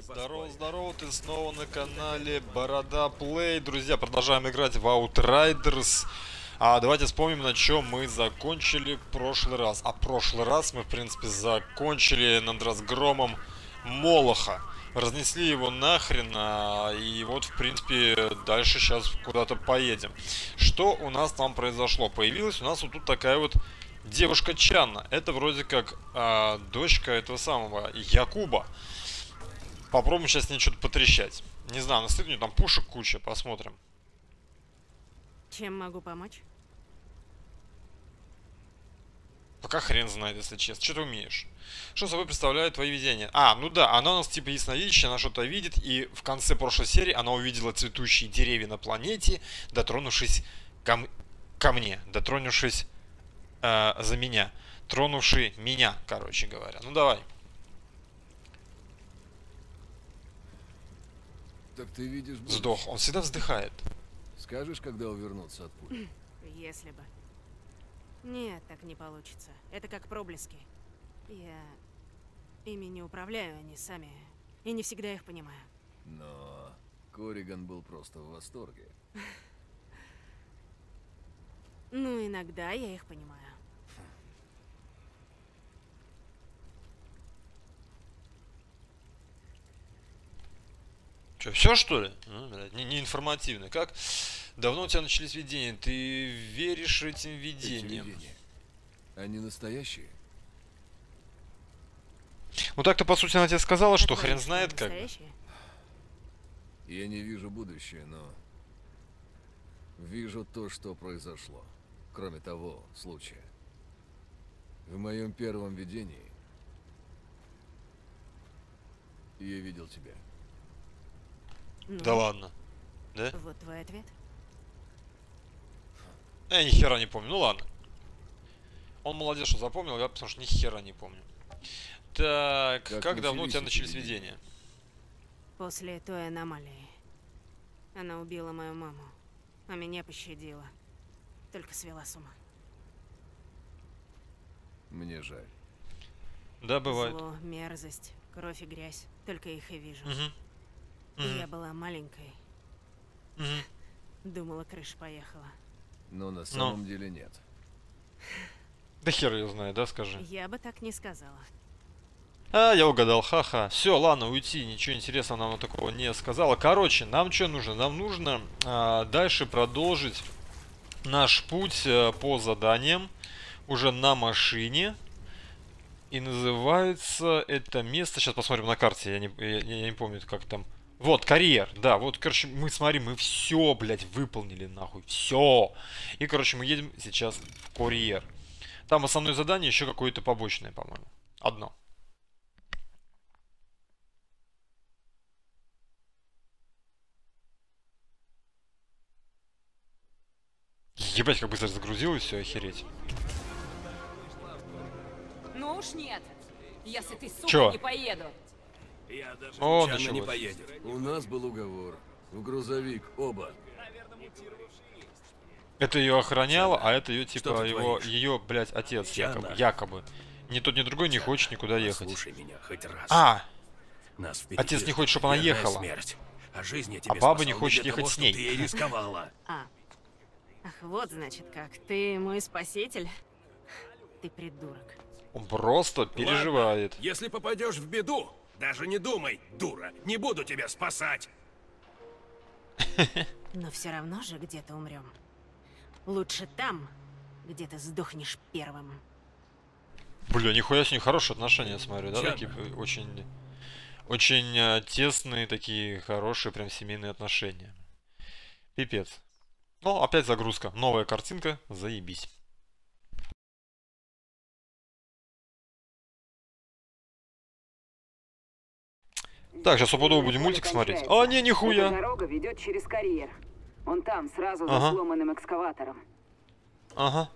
Здорово, здорово, ты снова на канале Борода Плей. Друзья, продолжаем играть в Outriders. А давайте вспомним, на чем мы закончили в прошлый раз. А прошлый раз мы, в принципе, закончили над разгромом Молоха. Разнесли его нахрен, а, и вот, в принципе, дальше сейчас куда-то поедем. Что у нас там произошло? Появилась у нас вот тут такая вот девушка Чанна. Это вроде как а, дочка этого самого Якуба. Попробуем сейчас с ней что-то потрещать. Не знаю, на у нее там пушек куча, посмотрим. Чем могу помочь? Пока хрен знает, если честно. Что ты умеешь? Что собой представляет твои видения? А, ну да, она у нас типа ясновидящая, она что-то видит, и в конце прошлой серии она увидела цветущие деревья на планете, дотронувшись ко, ко мне, дотронувшись э, за меня, тронувший меня, короче говоря. Ну давай. Так ты видишь. Сдох. Он всегда вздыхает. Скажешь, когда увернуться от пули? Если бы. Нет, так не получится. Это как проблески. Я ими не управляю, они сами. И не всегда их понимаю. Но Кориган был просто в восторге. Ну, иногда я их понимаю. Че, все что ли? Ну, блядь, не, не информативно. Как давно у тебя начались видения? Ты веришь этим Эти видениям? видения, Они настоящие? Ну так-то, по сути, она тебе сказала, что А хрен знает как. Я не вижу будущее, но вижу то, что произошло. Кроме того случая. В моем первом видении я видел тебя. Ну, Да ладно. Да? Вот твой ответ. Я ни хера не помню. Ну ладно. Он молодец, что запомнил, я потому что ни хера не помню. Так, как, Как давно у тебя начались видения? После той аномалии. Она убила мою маму, а меня пощадила. Только свела с ума. Мне жаль. Да, бывает. Зло, мерзость, кровь и грязь. Только их и вижу. Мгм. Мгм. Я была маленькой. Мгм. Думала, крыша поехала. Но на самом деле нет. Да хер ее знает, да, скажи. Я бы так не сказала. А, я угадал, ха-ха. Все, ладно, уйти, ничего интересного нам такого не сказала. Короче, нам что нужно? Нам нужно а, дальше продолжить наш путь а, по заданиям уже на машине. И называется это место, сейчас посмотрим на карте, я не, я, я не помню, как там. Вот, карьер, да, вот, короче, мы, смотри, мы все, блядь, выполнили, нахуй, все. И, короче, мы едем сейчас в курьер. Там основное задание, еще какое-то побочное, по-моему. Одно. Ебать, как быстро загрузилось, все, охереть. Ну уж нет. Если ты, сука, Чё? не поеду. Я даже О, случайно не началось. поедет. У нас был уговор. В грузовик, оба. Это ее охраняло, а это ее, типа, его, ее, блядь, отец, якобы. якобы. Ни тот, ни другой не хочет никуда ехать. Слушай меня хоть раз. А, Нас впереди отец не хочет, чтобы она ехала. Смерть. А жизнь я тебе баба не хочет ехать того, с ней. Ты ей рисковала. А. Ах, вот значит как. Ты мой спаситель? Ты придурок. он просто переживает. Ладно, если попадешь в беду, даже не думай, дура. Не буду тебя спасать. Но все равно же где-то умрем. Лучше там, где ты сдохнешь первым. Бля, нихуя себе, хорошие отношения, я смотрю, да, Чё? такие очень, очень э, тесные, такие хорошие, прям семейные отношения. Пипец. Ну, опять загрузка. Новая картинка, заебись. Так, сейчас опудово будем мультик смотреть. А, не, нихуя. дорога ведет через карьер. Он там, сразу Ага. за сломанным экскаватором. Ага.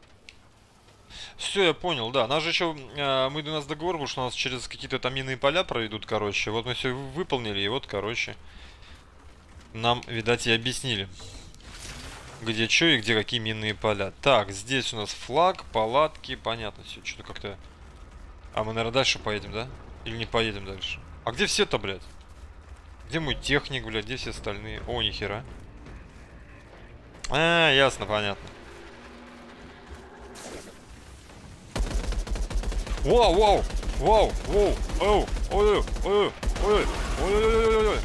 Все, я понял, да. Нас же еще, мы у нас договор был, что нас через какие-то там минные поля проведут, короче. Вот мы все выполнили, и вот, короче, нам, видать, и объяснили, где что и где какие минные поля. Так, здесь у нас флаг, палатки, понятно, все, что-то как-то... А мы, наверное, дальше поедем, да? Или не поедем дальше? А где все-то, блядь? Где мой техник, блядь? Где все остальные? О, нихера. А, ясно, понятно. Вау, вау, вау, вау, оу, ой, ой, ой, ой, ой, ой, ой. ой,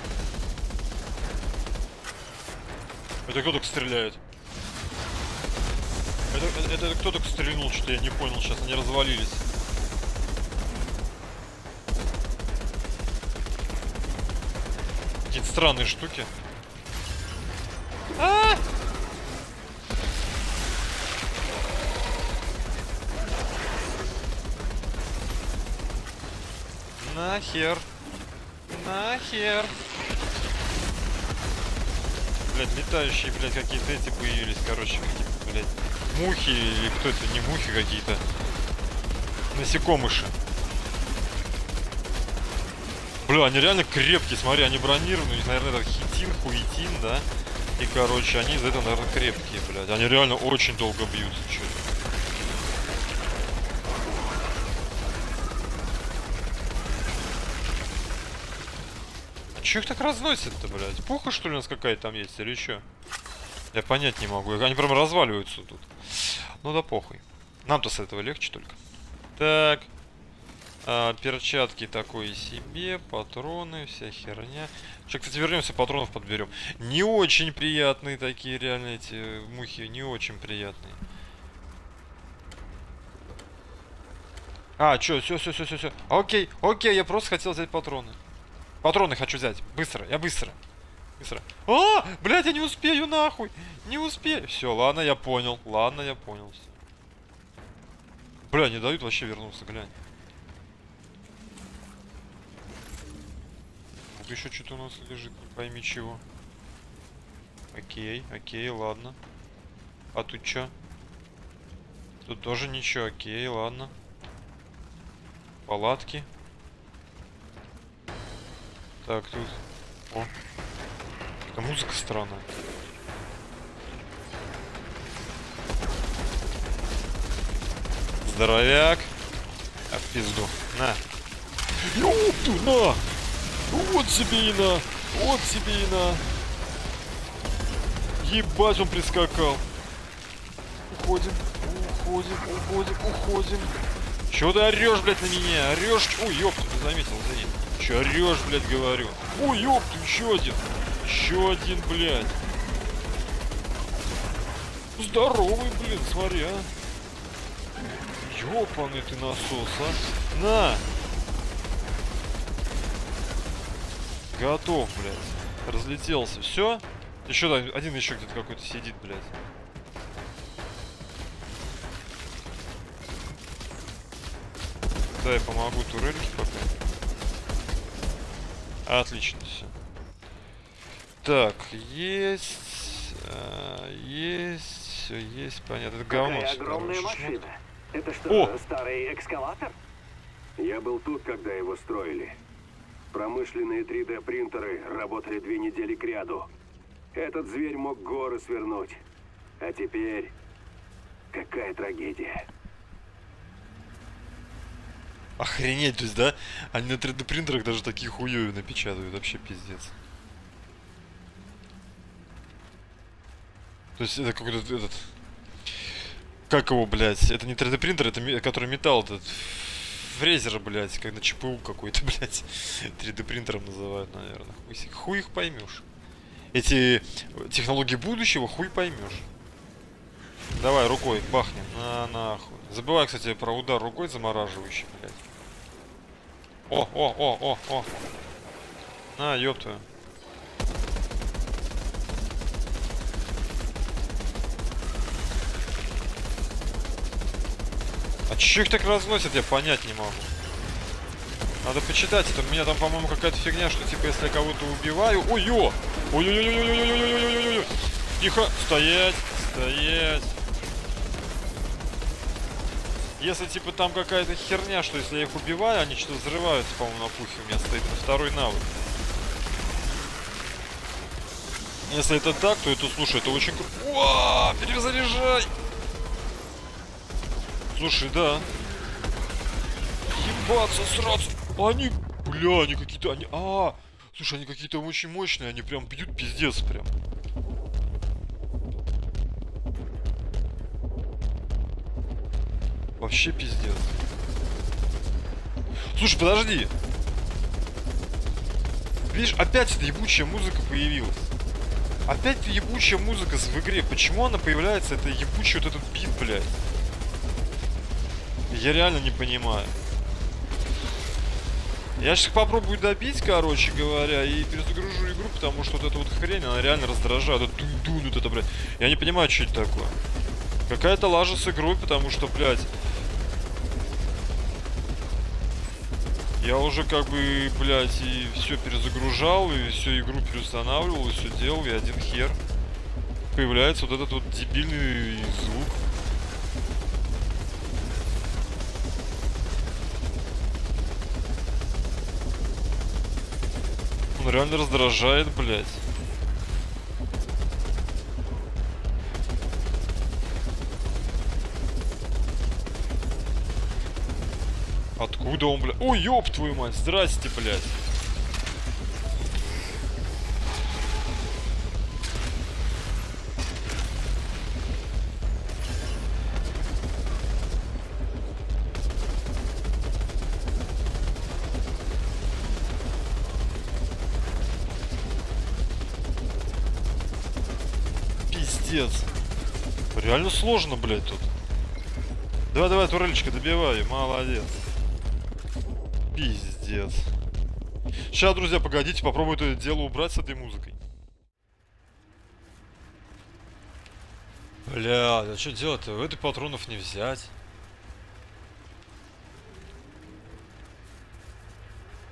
Это кто так стреляет? Это, это, это кто так стрельнул, что я не понял, сейчас они развалились. Странные штуки. А! Нахер. Нахер. Блять, летающие, блядь, какие-то эти появились, короче, какие-то, блядь, мухи или кто это, не мухи какие-то. Насекомыши. Бля, они реально крепкие, смотри, они них, наверное, это хитин, хуитин, да? И, короче, они из-за этого, наверное, крепкие, блядь. Они реально очень долго бьются, что-то. А чё их так разносит-то, блядь? Пуха, что ли, у нас какая-то там есть, или чё? Я понять не могу. Они прям разваливаются тут. Ну да похуй. Нам-то с этого легче только. Так. А, перчатки такой себе, патроны, вся херня. Сейчас, кстати, вернемся, патронов подберем. Не очень приятные такие, реально, эти мухи, не очень приятные. А, чё, все, все, все, все, все. Окей, окей, я просто хотел взять патроны. Патроны хочу взять. Быстро, я быстро. Быстро. А, блядь, я не успею, нахуй. Не успею. Все, ладно, я понял. Ладно, я понял. Бля, не дают вообще вернуться, глянь. Вот еще что-то у нас лежит, не пойми чего. Окей, окей, ладно. А тут что? Тут тоже ничего, окей, ладно. Палатки. Так, тут... О. Это музыка странная. Здоровяк. А в пизду. На. Ёпту, на! Вот тебе и на! Вот тебе и на! Ебать, он прискакал. Уходим, уходим, уходим, уходим. Чё ты орешь, блядь, на меня? Орешь? Ой, ёпту, не заметил, извини. Чё орешь, блядь, говорю? Ой, ёпту, еще один. Еще один, блядь. Здоровый, блин, смотри, а. Ёпаный ты насос, а. На! Готов, блядь. Разлетелся. Все? Еще один еще где-то какой-то сидит, блядь. Да, я помогу турельке пока. Отлично все. Так, есть. а, есть. Все есть, понятно. Это говно. Какая огромная машина. Это что, О! старый экскаватор? Я был тут, когда его строили. Промышленные 3D принтеры работали две недели кряду. Этот зверь мог горы свернуть. А теперь какая трагедия. Охренеть, то есть, да? Они на 3D принтерах даже такие хуёвины печатают, вообще пиздец. То есть это какой-то этот... Как его, блядь? Это не 3D принтер, это который металл этот. Фрезер, блядь, как на ЧПУ какой-то, блядь. 3D принтером называют, наверное. Хуй, хуй их поймешь. Эти технологии будущего хуй поймешь. Давай, рукой бахнем. На нахуй. Забывай, кстати, про удар рукой замораживающий, блядь. О, о, о, о, о. На, ёб А чё их так разносят, я понять не могу. Надо почитать это. У меня там, по-моему, какая-то фигня, что типа если я кого-то убиваю. Ой-ё! Ой-ой-ой-ой-ой-ой-ой-ой-ой-ой-ой-ой! Тихо! Стоять! Стоять! Если типа там какая-то херня, что если я их убиваю, они что-то взрываются, по-моему, на пухе у меня стоит на второй навык. Если это так, то это, слушай, это очень круто. Перезаряжай! Слушай, да. Ебаться сразу. Они, бля, они какие-то, они, а, Слушай, они какие-то очень мощные, они прям бьют пиздец прям. Вообще пиздец. Слушай, подожди. Видишь, опять эта ебучая музыка появилась. Опять ебучая музыка в игре. Почему она появляется, это ебучий вот этот бит, блядь? Я реально не понимаю. Я сейчас попробую добить, короче говоря, и перезагружу игру, потому что вот эта вот хрень, она реально раздражает. Это дун вот это, блядь. Я не понимаю, что это такое. Какая-то лажа с игрой, потому что, блядь... Я уже как бы, блядь, и все перезагружал, и всю игру переустанавливал, и все делал, и один хер. Появляется вот этот вот дебильный звук. Он реально раздражает, блядь. Откуда он, блядь? Ой, ёб твою мать, здрасте, блядь. Пиздец. Реально сложно, блядь, тут. Давай, давай, турелечка, добивай, молодец. Пиздец. Сейчас, друзья, погодите, попробую это дело убрать с этой музыкой. Бля, а что делать-то? В этой патронов не взять.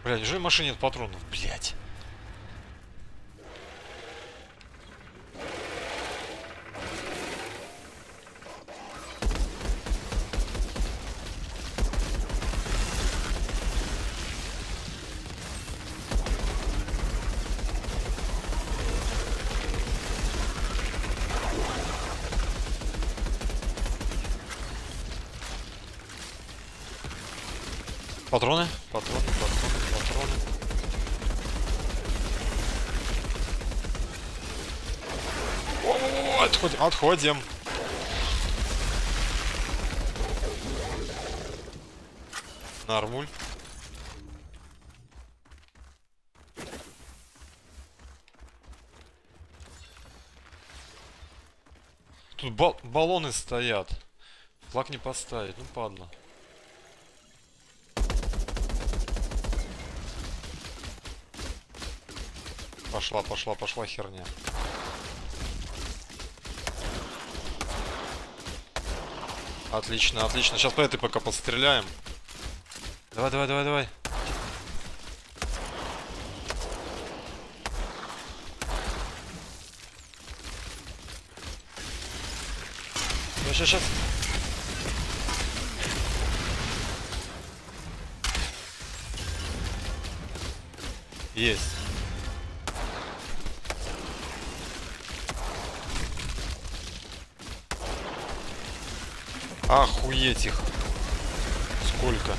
Бля, неужели в машине нет патронов? Блять. Патроны, патроны, патроны, патроны. О, отходим, отходим. Нормуль. Тут бал баллоны стоят. Флаг не поставить, ну падла. Пошла, пошла, пошла херня. Отлично, отлично. Сейчас по этой пока постреляем. Давай, давай, давай, давай. Сейчас, сейчас. Есть. Охуеть их. Сколько?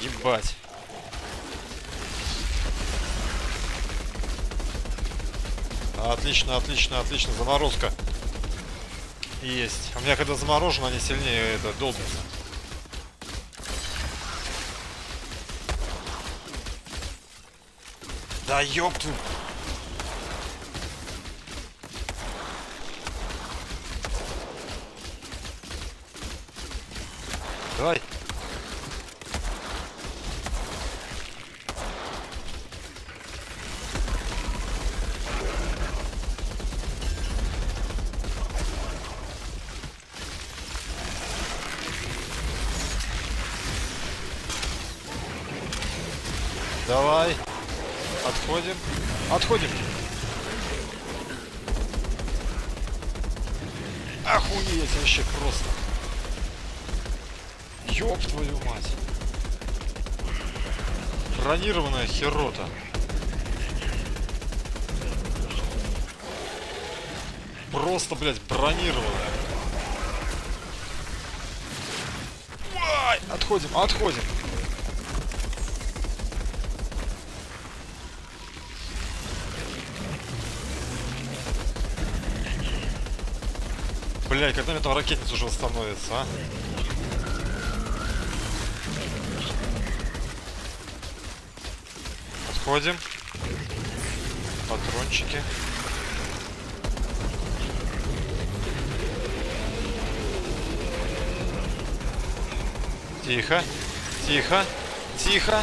Ебать. Отлично, отлично, отлично. Заморозка. Есть. У меня когда заморожено, они сильнее это долбятся. Да ёпту. Отходим. Отходим. Охуеть вообще просто. Ёб твою мать. Бронированная херота. Просто, блядь, бронированная. Отходим, отходим. Блядь, когда мне там ракетница уже становится, а? Отходим. Патрончики. Тихо. Тихо. Тихо.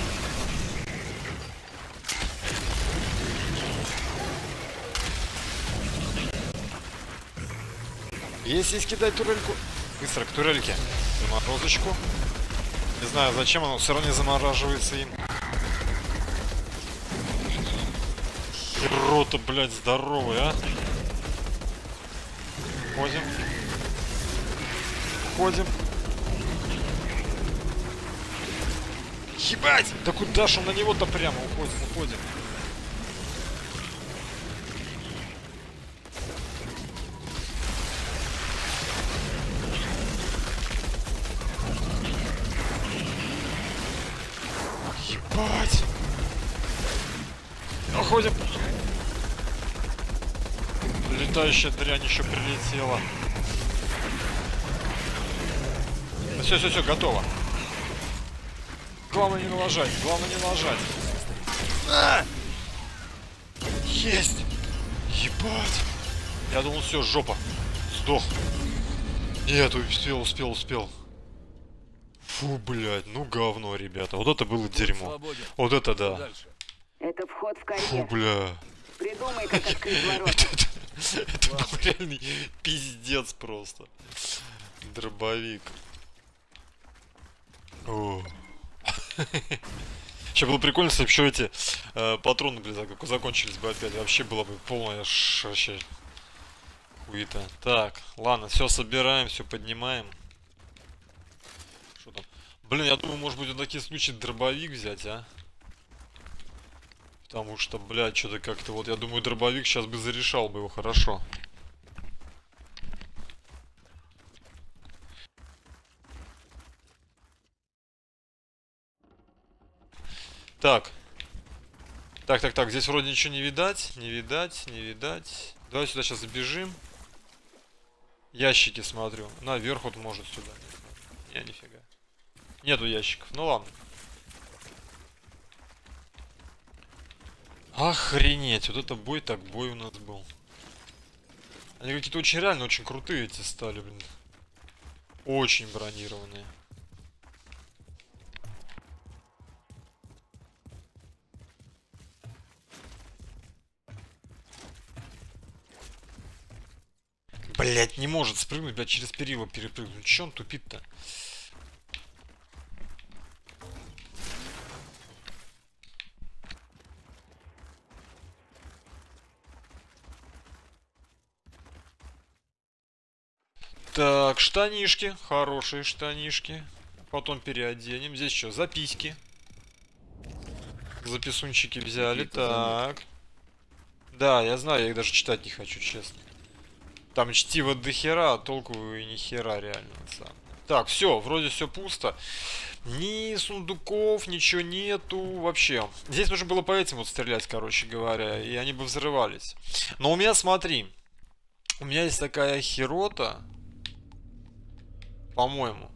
Есть, есть, кидай турельку. Быстро к турельке. Заморозочку. Не знаю, зачем оно все равно не замораживается им. Херота, блядь, здоровый, а. Ходим. Ходим. Ебать! Да куда ж он на него-то прямо? Уходим, уходим. Летающая дрянь еще прилетела. Все, все, все, готово. Главное не налажать, главное не налажать. А! Есть! Ебать! Я думал, все, жопа. Сдох. Нет, успел, успел, успел. Фу, блядь, ну говно, ребята. Вот это было дерьмо. Вот это да. Это вход в Фу, бля. Придумай, как открыть ворота. Это, был реальный пиздец просто. Дробовик. О. Еще было прикольно, если бы еще эти э, патроны, блин, зак- закончились бы опять. Вообще было бы полная ш- вообще хуета. Так, ладно, все собираем, все поднимаем. Что там? Блин, я думаю, может быть, на такие случаи дробовик взять, а? Потому что, блядь, что-то как-то вот, я думаю, дробовик сейчас бы зарешал бы его хорошо. Так. Так, так, так, здесь вроде ничего не видать, не видать, не видать. Давай сюда сейчас забежим. Ящики смотрю. Наверх вот может сюда. Не, нифига. Нету ящиков. Ну ладно. Охренеть, вот это бой так бой у нас был. Они какие-то очень реально очень крутые эти стали, блин. Очень бронированные. Блять, не может спрыгнуть, блядь, через перила перепрыгнуть. Че он тупит-то? Так, штанишки. Хорошие штанишки. Потом переоденем. Здесь что, записки. Записунчики взяли. Так. Да, я знаю, я их даже читать не хочу, честно. Там чтиво до хера, а толку и ни хера реально. деле. Так, все, вроде все пусто. Ни сундуков, ничего нету вообще. Здесь нужно было по этим вот стрелять, короче говоря, и они бы взрывались. Но у меня, смотри, у меня есть такая херота, по-моему.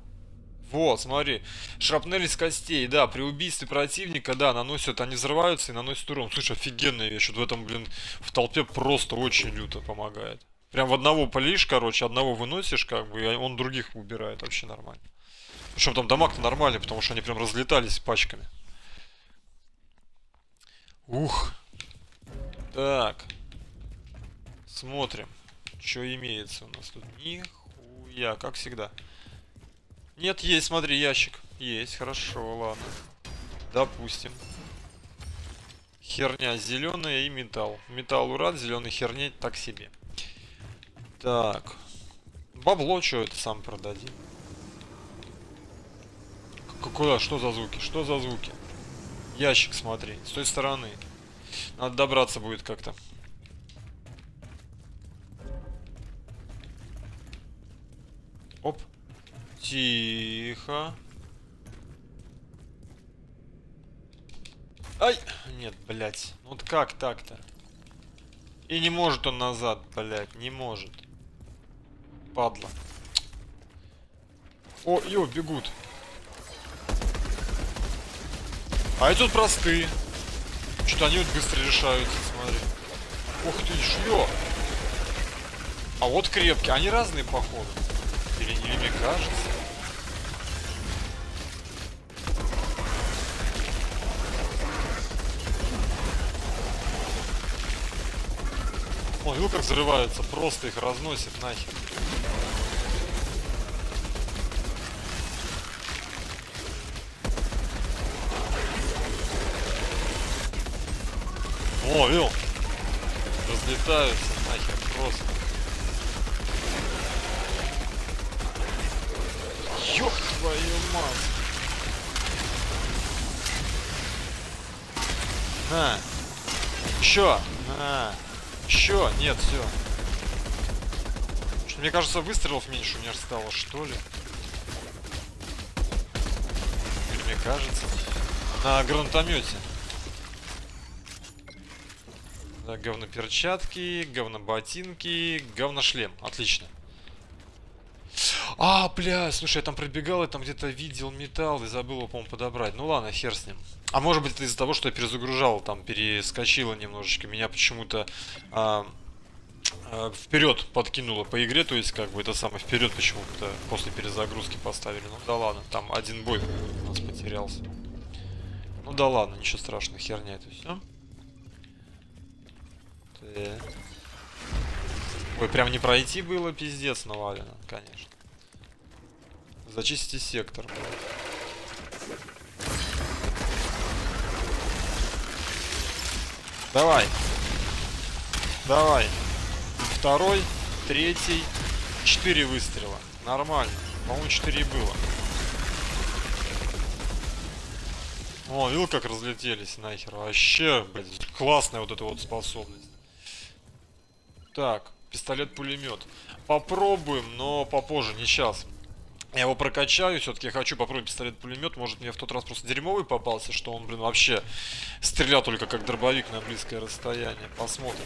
Вот, смотри. Шрапнель из костей, да, при убийстве противника, да, наносят, они взрываются и наносят урон. Слушай, офигенная вещь. Вот в этом, блин, в толпе просто очень люто помогает. Прям в одного полишь, короче, одного выносишь, как бы, и он других убирает вообще нормально. Причем там дамаг-то нормальный, потому что они прям разлетались пачками. Ух. Так. Смотрим, что имеется у нас тут. Нихуя, как всегда. Нет, есть, смотри, ящик. Есть, хорошо, ладно. Допустим. Херня зеленая и металл. Металл уран, зеленый херня так себе. Так. Бабло, что это сам продадим. Куда? Что за звуки? Что за звуки? Ящик, смотри. С той стороны. Надо добраться будет как-то. Тихо. Ай! Нет, блядь. Ну вот как так-то? И не может он назад, блядь, не может. Падла. О, ё, бегут. А эти тут простые. Что-то они вот быстро решаются, смотри. Ух ты, шлё. А вот крепкие. Они разные, походу. Или не мне кажется. Ой, ну как взрываются, просто их разносит нахер. О, видел? Разлетаются нахер просто. Ёб твою мать. На. Еще. На. Еще. Нет, все. Мне кажется, выстрелов меньше у меня стало, что ли? Или мне кажется. На гранатомете. Да, ботинки, говно шлем. Отлично. А, бля, слушай, я там пробегал, я там где-то видел металл и забыл его, по-моему, подобрать. Ну ладно, хер с ним. А может быть это из-за того, что я перезагружал, там перескочило немножечко. Меня почему-то а, а, вперед подкинуло по игре, то есть как бы это самое вперед почему-то после перезагрузки поставили. Ну да ладно, там один бой у нас потерялся. Ну да ладно, ничего страшного, херня это все. Ой, прям не пройти было, пиздец, навалено, конечно. Зачисти сектор. Давай. Давай. Второй, третий. Четыре выстрела. Нормально. По-моему, четыре было. О, видел, как разлетелись нахер. Вообще, блядь, классная вот эта вот способность. Так, пистолет-пулемет. Попробуем, но попозже, не сейчас. Я его прокачаю, все-таки хочу попробовать пистолет-пулемет. Может мне в тот раз просто дерьмовый попался, что он, блин, вообще стрелял только как дробовик на близкое расстояние. Посмотрим.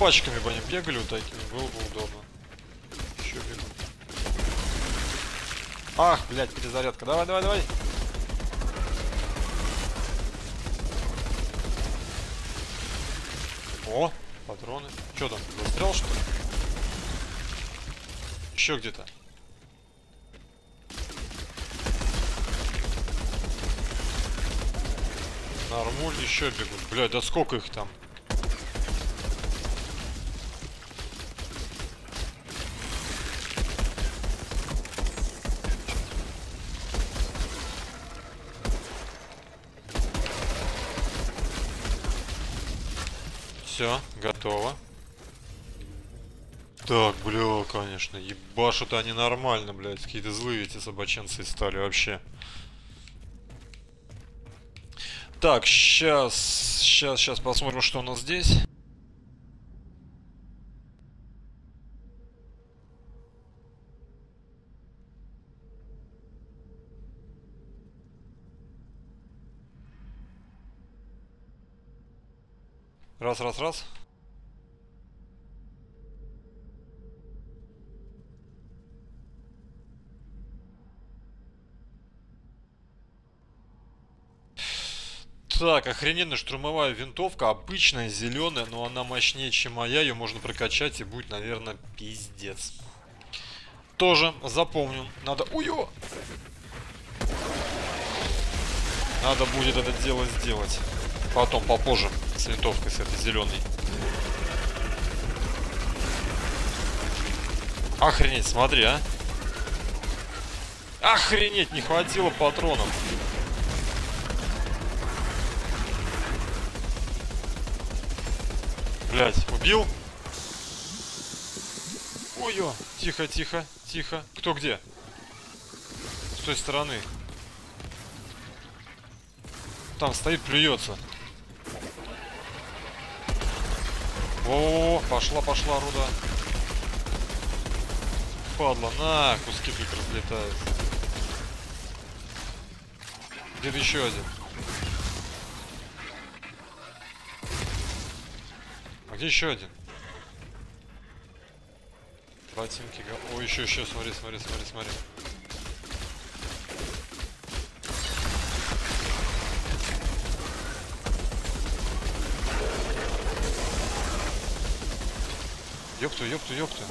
Пачками бы они бегали вот такими, было бы удобно. Еще бегут. Ах, блядь, перезарядка. Давай, давай, давай. О, патроны. Что там, застрял что ли? Еще где-то. Нормуль еще бегут. Блядь, да сколько их там? Все, готово. Так, бля, конечно, ебашут они нормально, блядь. Какие-то злые эти собаченцы стали вообще. Так, сейчас, сейчас, сейчас посмотрим, что у нас здесь. Раз, раз, раз. Так, охрененная штурмовая винтовка, обычная, зеленая, но она мощнее, чем моя, ее можно прокачать и будет, наверное, пиздец. Тоже запомню. Надо... Уё! Надо будет это дело сделать. Потом, попозже, с винтовкой, с этой зеленой. Охренеть, смотри, а. Охренеть, не хватило патронов. Блять, убил? Ой-ё, тихо, тихо, тихо. Кто где? той стороны. Там стоит, плюется. О, пошла, пошла руда. Падла, на, куски только разлетаются. Где-то еще один. Где еще один? Ботинки. го- О, еще, еще, смотри, смотри, смотри, смотри. Ёпту, ёпту, ёпту.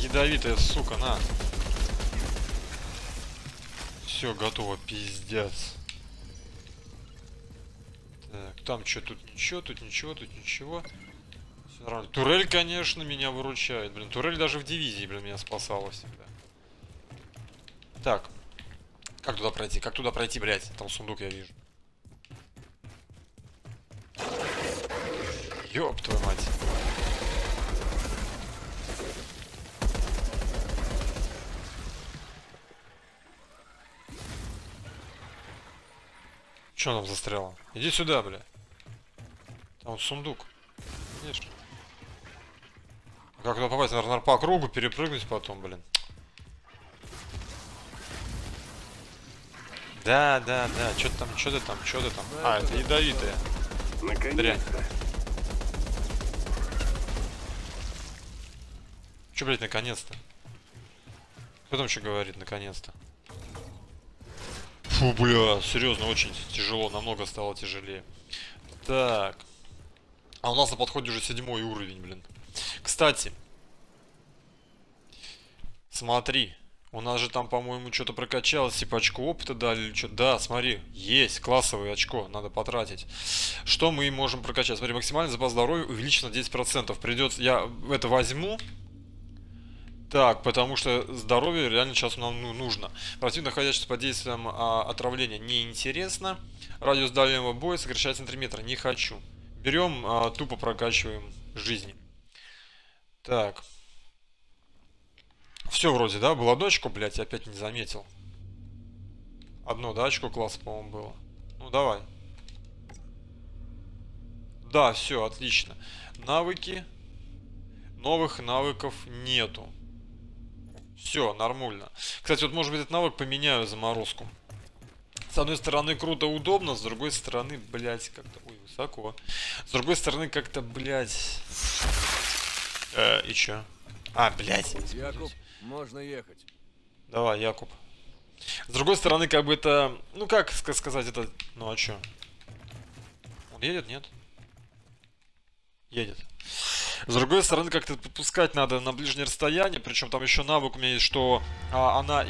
Ядовитая сука, на. Все, готово, пиздец. Там что, тут ничего, тут ничего, тут ничего. Всё нормально. Турель, конечно, меня выручает. Блин, турель даже в дивизии, блин, меня спасала всегда. Так. Как туда пройти? Как туда пройти, блядь? Там сундук я вижу. Ёб твою мать. Чё там застряло? Иди сюда, бля. Там вот сундук. Видишь? Как туда попасть? Наверное, по кругу перепрыгнуть потом, блин. Да, да, да. Чё ты там, чё ты там, чё ты там? А, это ядовитая. Наконец-то. Чё, блядь, наконец-то? Кто там что говорит, наконец-то? Фу, бля, серьезно, очень тяжело, намного стало тяжелее. Так. А у нас на подходе уже седьмой уровень, блин. Кстати. Смотри. У нас же там, по-моему, что-то прокачалось, типа очко опыта дали или что-то. Да, смотри, есть классовое очко, надо потратить. Что мы можем прокачать? Смотри, максимальный запас здоровья увеличен на 10%. Придется, я это возьму, так, потому что здоровье реально сейчас нам ну, нужно. Противник, находящийся под действием а, отравления, неинтересно. Радиус дальнего боя сокращается на 3 метра. Не хочу. Берем, а, тупо прокачиваем жизни. Так. Все вроде, да? Было одно блядь, я опять не заметил. Одно, да, очко класса, по-моему, было. Ну, давай. Да, все, отлично. Навыки. Новых навыков нету. Все, нормально. Кстати, вот может быть этот навык поменяю заморозку. С одной стороны круто, удобно, с другой стороны, блядь, как-то... Высоко. С другой стороны, как-то, блядь... Э, и чё? А, блядь. Якуб, можно ехать. Давай, Якуб. С другой стороны, как бы это... Ну, как ска- сказать это... Ну, а чё? Он едет, нет? Едет. С другой стороны, как-то подпускать надо на ближнее расстояние. Причем там еще навык у меня есть, что а, она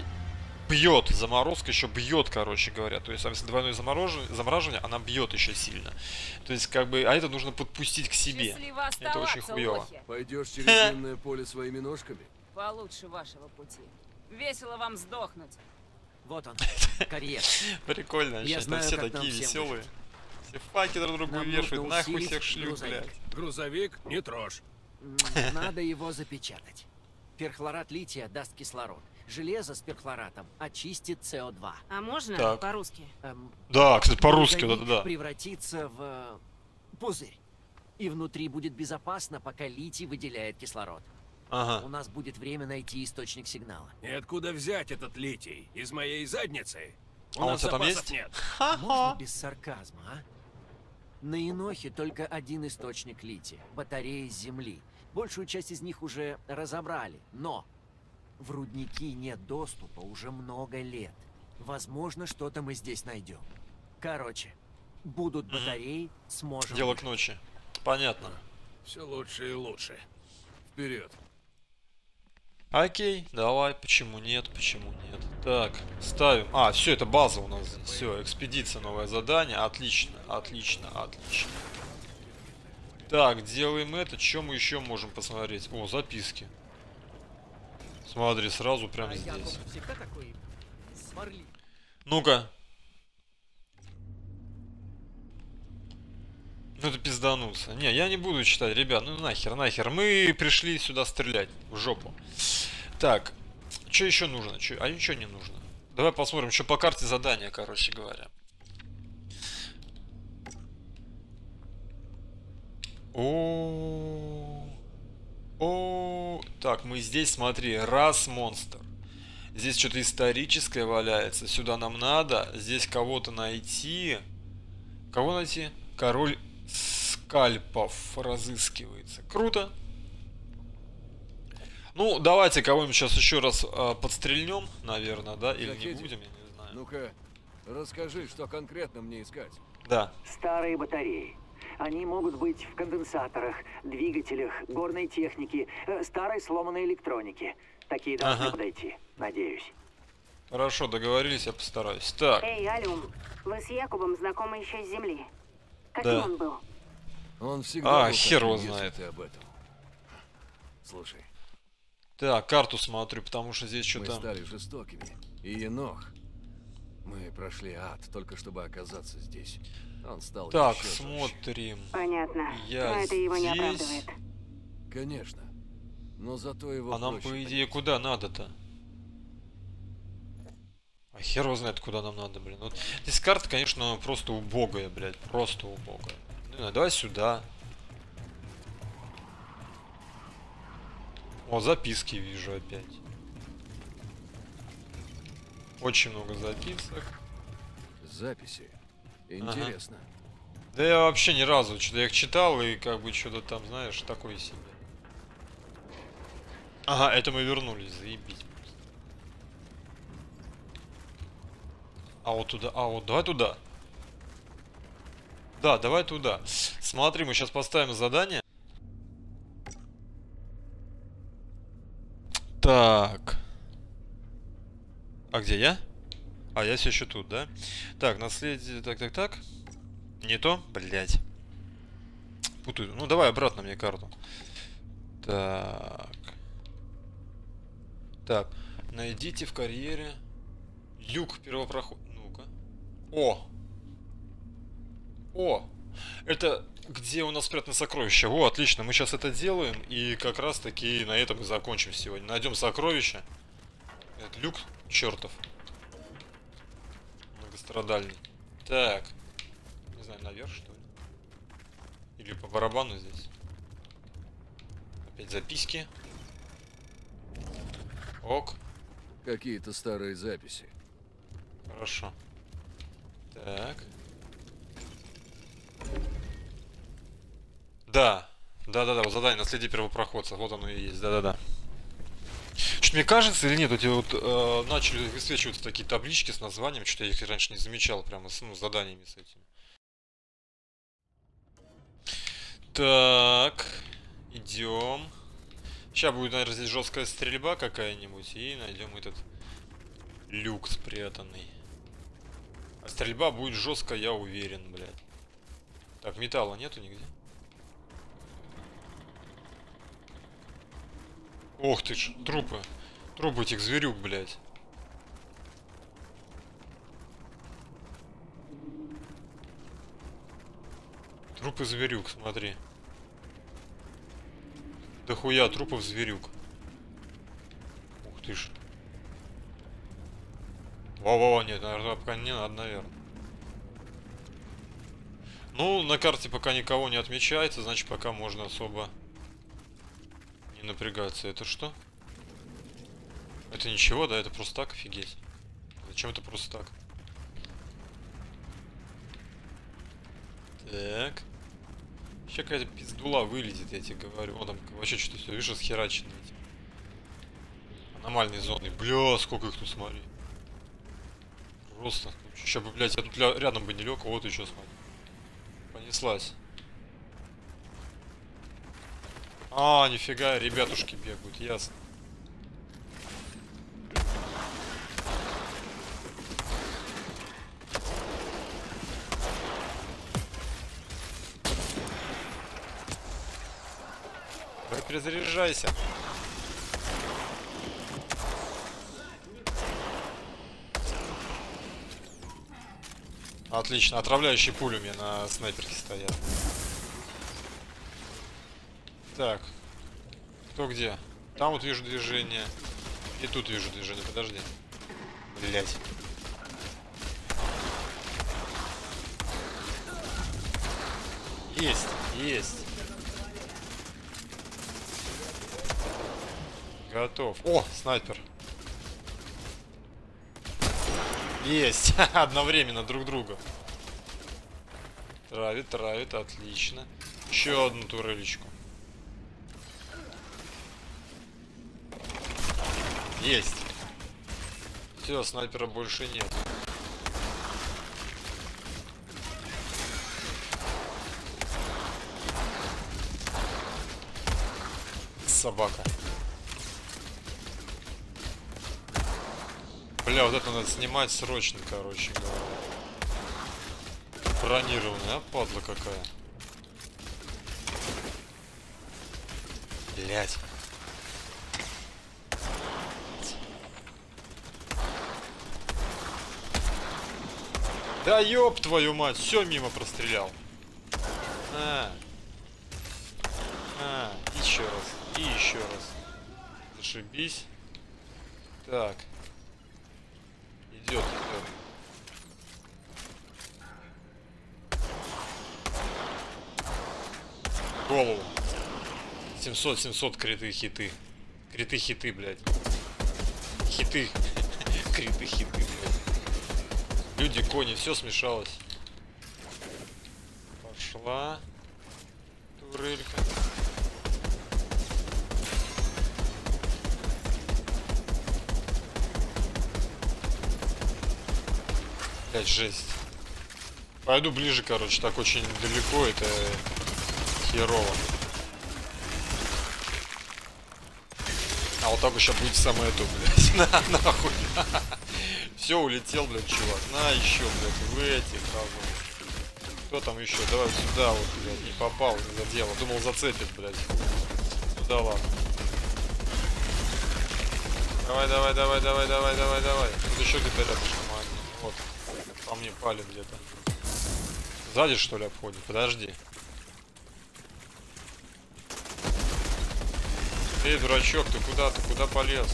бьет. Заморозка еще бьет, короче говоря. То есть, если двойное замороживание, замораживание, она бьет еще сильно. То есть, как бы, а это нужно подпустить к себе. Это очень лохи. Пойдешь через минное поле своими ножками? Получше вашего пути. Весело вам сдохнуть. Вот он, карьер. Прикольно, Я знаю, все такие веселые. Все факи друг другу Нам вешают, нахуй всех шлют, блядь. Грузовик не трожь. Надо его запечатать. Перхлорат лития даст кислород. Железо с перхлоратом очистит СО2. А можно Так. по-русски? Эм, Да, кстати, по-русски, да-да-да. превратится в э, пузырь. И внутри будет безопасно, пока литий выделяет кислород. У Ага. нас будет время найти источник сигнала. И откуда взять этот литий? Из моей задницы? У А у нас там есть? нет. Можно без сарказма, а? На Инохе только один источник лития – батареи с Земли. Большую часть из них уже разобрали, но в рудники нет доступа уже много лет. Возможно, что-то мы здесь найдем. Короче, будут батареи, сможем... Дело к ночи. Понятно. Все лучше и лучше. Вперед. Окей, давай, почему нет, почему нет. Так, ставим. А, все, это база у нас. Все, экспедиция, новое задание. Отлично, отлично, отлично. Так, делаем это. Что мы еще можем посмотреть? О, записки. Смотри, сразу здесь. всегда такой сварливый. Ну-ка. Ну это пиздануться. Не, я не буду читать, ребят, ну нахер, нахер. Мы пришли сюда стрелять, в жопу. Так, что еще нужно? Чё? А ничего не нужно. Давай посмотрим, что по карте задания, короче говоря. О, о, так, мы здесь, смотри, раз монстр. Здесь что-то историческое валяется. Сюда нам надо. Здесь кого-то найти. Кого найти? Король скальпов разыскивается. Круто. Ну, давайте кого-нибудь сейчас еще раз э, подстрельнем, наверное, да? Или Захети. не будем, я не знаю. Ну-ка, расскажи, что конкретно мне искать. Да. Старые батареи. Они могут быть в конденсаторах, двигателях, горной технике, э, старой сломанной электронике. Такие должны Ага. подойти, надеюсь. Хорошо, договорились, я постараюсь. Так, Эй, Алюм, вы с Якубом знакомы еще с земли. Каким Да. он был? Он всегда А, был хер его знает. ты об этом. Слушай, так, карту смотрю, потому что здесь мы что-то... стали жестокими. И Енох. Мы прошли ад, только чтобы оказаться здесь. Он стал Так, еще смотрим. Понятно. Я Но это его не оправдывает. Конечно. Но зато его А нам, по идее, понять. куда надо-то? А хер его знает, куда нам надо, блин. Вот здесь карта, конечно, просто убогая, блядь. Просто убогая. Не знаю, давай сюда. О, записки вижу опять. Очень много записок. Записи. Интересно. Да я вообще ни разу, что-то я их читал и как бы что-то там, знаешь, такое себе. Ага, это мы вернулись, заебись. А вот туда, а вот давай туда. Да, давай туда. Смотри, мы сейчас поставим задание. Так. А где я? А, я все еще тут, да? Так, наследие, так, так, так. Не то? Блять. Путаю. Ну, давай обратно мне карту. Так. Так. Найдите в карьере люк первопроход... Ну-ка. О! О! Это где у нас спрятано сокровище. О, отлично. Мы сейчас это делаем. И как раз таки на этом и закончим сегодня. Найдем сокровище. Этот люк чертов. Многострадальный. Так. Не знаю, наверх что ли? Или по барабану здесь? Опять записки. Ок. Какие-то старые записи. Хорошо. Так. Да. Да-да-да, вот задание наследие первопроходца. Вот оно и есть. Да-да-да. Мне кажется или нет, эти вот э, начали высвечиваться такие таблички с названием, что я их раньше не замечал, прямо с ну, заданиями с этими. Так, идем. Сейчас будет, наверное, здесь жесткая стрельба какая-нибудь, и найдем этот люк спрятанный. А стрельба будет жесткая, я уверен, блядь. Так, металла нету нигде? Ох ты ж, трупы. Трупы этих зверюк, блядь. Трупы зверюк, смотри. Да хуя трупов зверюк. Ух ты ж. Во-во-во, нет, наверное, пока не надо, наверное. Ну, на карте пока никого не отмечается, значит, пока можно особо не напрягаться. Это что? Это ничего, да? Это просто так, офигеть. Зачем это просто так? Так. Сейчас какая-то пиздула вылезет, я тебе говорю. Вон там вообще что-то все, видишь, схерачено этим. Аномальные зоны. Бля, сколько их тут, смотри. Просто. Сейчас бы, блядь, я тут рядом бы не лег, а вот еще смотри. Понеслась. А, нифига, ребятушки бегают, ясно. Давай перезаряжайся. Отлично, отравляющие пули у меня на снайперке стоят. Так. Кто где? Там вот вижу движение. И тут вижу движение, подожди. Блять. Есть, есть. Готов. О, снайпер. Есть. Одновременно друг друга. Травит, травит, отлично. Еще одну турелечку. Есть. Все, снайпера больше нет. Собака. Бля, вот это надо снимать срочно, короче говоря. Бронированная, а падла какая. Блять. Да ёб твою мать, все мимо прострелял. А. А, еще раз. И еще раз. Зашибись. Так. Голову. 700, 700 криты хиты. Криты хиты, блядь. Хиты. Криты хиты, блядь. Люди, кони, все смешалось. Пошла. Турелька. Блять, жесть. Пойду ближе, короче, так очень далеко, это херово. А вот так сейчас будет самое то, блядь. На, нахуй. Все, улетел, блядь, чувак. На еще, блядь, в эти, сразу. Кто там еще? Давай сюда вот, блядь, не попал, не задел. Думал, зацепит, блядь. Ну да ладно. Давай, давай, давай, давай, давай, давай, давай. Тут еще где-то рядом команде. Вот. По мне палит где-то. Сзади, что ли, обходит? Подожди. Эй, дурачок, ты куда? Ты куда полез?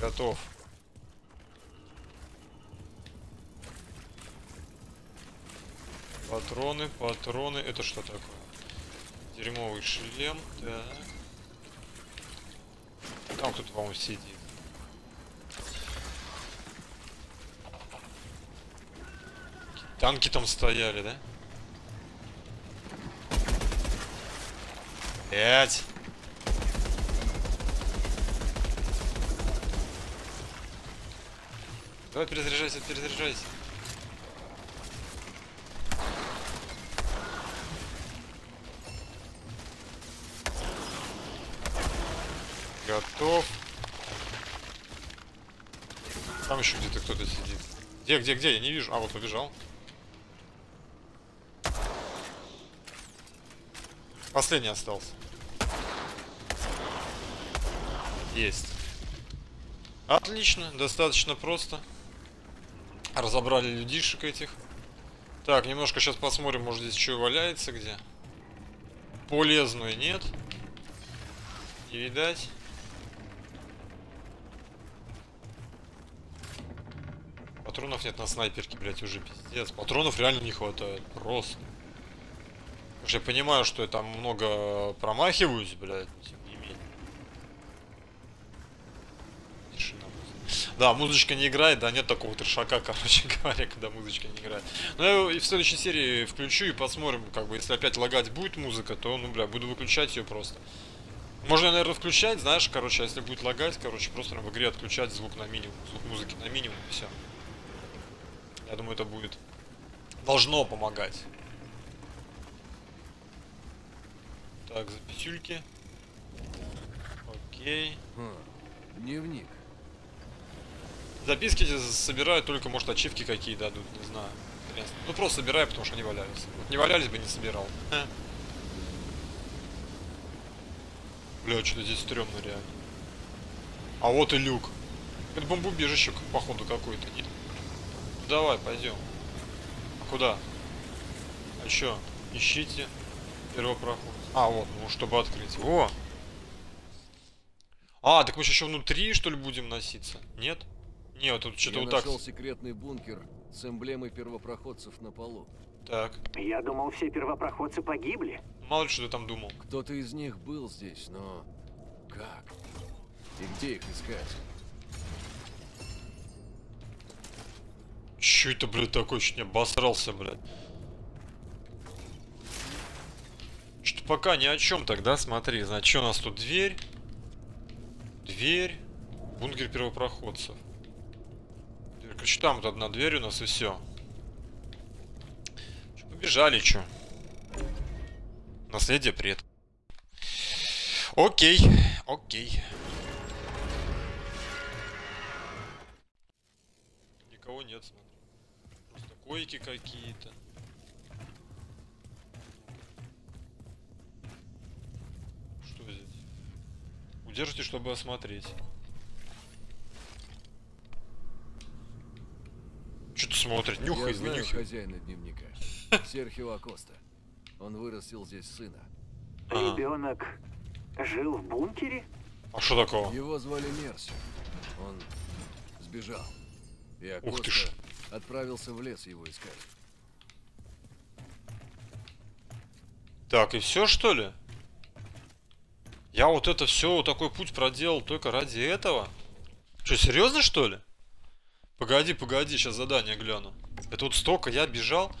Готов. Патроны, патроны. Это что такое? Дерьмовый шлем. Так. Там кто-то, по-моему, сидит. Танки там стояли, да? Пять. Давай перезаряжайся, перезаряжайся. Готов. Там еще где-то кто-то сидит. Где, где, где? Я не вижу. А, вот побежал. Последний остался. Есть. Отлично, достаточно просто. Разобрали людишек этих. Так, немножко сейчас посмотрим, может здесь что валяется где. Полезную нет. Не видать. Патронов нет на снайперке, блять, уже пиздец. Патронов реально не хватает. Просто. Потому я понимаю, что я там много промахиваюсь, блядь, но тем не менее. Тишина. Да, музычка не играет, да, нет такого трешака, короче говоря, когда музычка не играет. Но я и в следующей серии включу и посмотрим, как бы, если опять лагать будет музыка, то, ну, бля, буду выключать ее просто. Можно, наверное, включать, знаешь, короче, а если будет лагать, короче, просто в игре отключать звук на минимум, звук музыки на минимум, все. Я думаю, это будет... Должно помогать. Так, записюльки. Окей. Хм, дневник. Записки собирают только, может, ачивки какие дадут, не знаю. Ну, просто собираю, потому что они валялись. Вот не валялись бы, не собирал. Бля, что-то здесь стрёмно реально. А вот и люк. Это бомбоубежище, походу, какой-то. Давай, пойдем. А куда? А чё? Ищите первопроход. А, вот, ну, чтобы открыть. О! А, так мы еще внутри, что ли, будем носиться? Нет? Нет, тут что-то вот так. нашел секретный бункер с эмблемой первопроходцев на полу. Так. Я думал, все первопроходцы погибли. Мало ли, что ты там думал. Кто-то из них был здесь, но как? И где их искать? Че это, блядь, такой, чуть не обосрался, блядь. Что пока ни о чем тогда, смотри. Значит, что у нас тут дверь? Дверь. Бункер первопроходцев. Короче, там вот одна дверь у нас и все. Побежали, чё? Наследие пред. Окей, окей. Никого нет, смотри. Просто койки какие-то. Что здесь? Удержите, чтобы осмотреть. Что ты смотрит? Нюхай, Я знаю хозяина дневника. Серхио Акоста. Он вырастил здесь сына. Ага. Ребенок жил в бункере? А что такого? Его звали Мерси. Он сбежал. И Ух ты Акоста ж. отправился в лес его искать. Так, и все что ли? Я вот это все, вот такой путь проделал только ради этого? Что, серьезно что ли? Погоди, погоди, сейчас задание гляну. Это вот столько я бежал.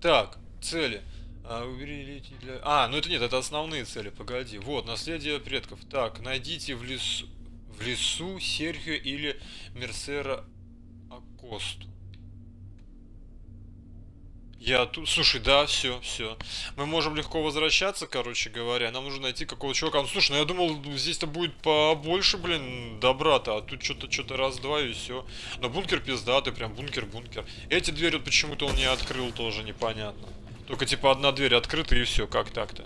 Так, цели. А, уберите для- а, ну это нет, это основные цели, погоди. Вот, наследие предков. Так, найдите в лесу, в лесу Серхио или Мерсера Акосту. Я тут... Слушай, да, все, все. Мы можем легко возвращаться, короче говоря. Нам нужно найти какого-то чувака. Ну, слушай, ну я думал, здесь-то будет побольше, блин, добра-то. А тут что-то, что-то раз-два и все. Но бункер пиздатый, прям бункер-бункер. Эти двери вот почему-то он не открыл, тоже непонятно. Только типа одна дверь открыта и все, как так-то?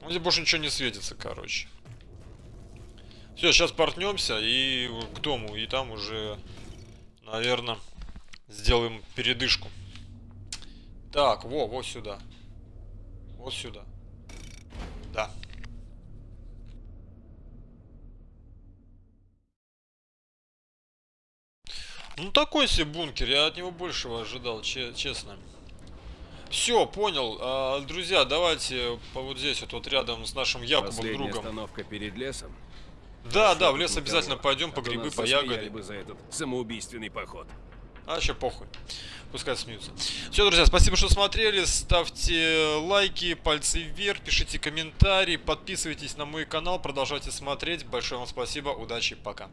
Ну, здесь больше ничего не светится, короче. Все, сейчас портнемся и к дому. И там уже, наверное, сделаем передышку. Так, во, вот сюда. Вот сюда. Да. Ну такой себе бункер, я от него большего ожидал, че- честно. Все, понял. А, друзья, давайте по вот здесь вот, вот рядом с нашим Якубом Последняя другом. остановка перед лесом. Да, да, в лес Никого. обязательно пойдем по А то грибы, по ягоды. бы за этот самоубийственный поход. А еще похуй. Пускай смеются. Все, друзья, спасибо, что смотрели. Ставьте лайки, пальцы вверх, пишите комментарии, подписывайтесь на мой канал, продолжайте смотреть. Большое вам спасибо, удачи, пока.